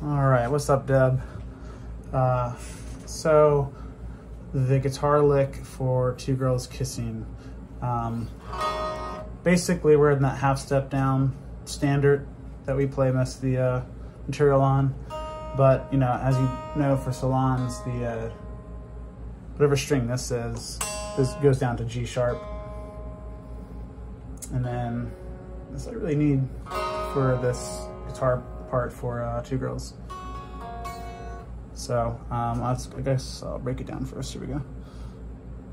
All right, what's up, Deb? Uh, so, the guitar lick for Two Girls Kissing. Um, basically, we're in that half step down standard that we play most of the uh, material on. But, you know, as you know, for salons, the uh, whatever string this is, this goes down to G sharp. And then this I really need for this guitar part for uh, Two Girls. So um, I guess I'll break it down first. Here we go.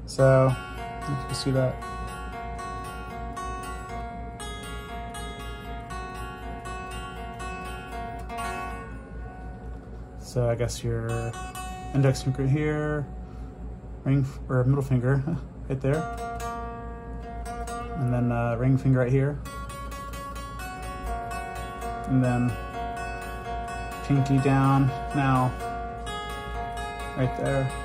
So you can see that. So I guess your index finger here, ring or middle finger right there, and then uh, ring finger right here, and then pinky down now, right there.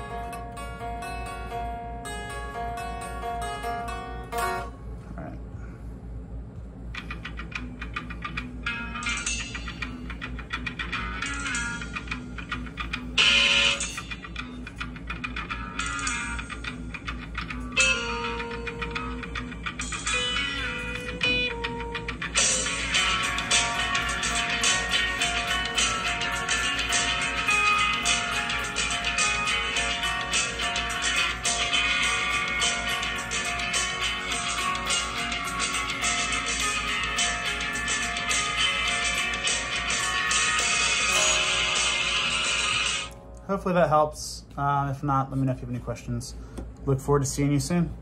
Hopefully that helps. Uh, if not, let me know if you have any questions. Look forward to seeing you soon.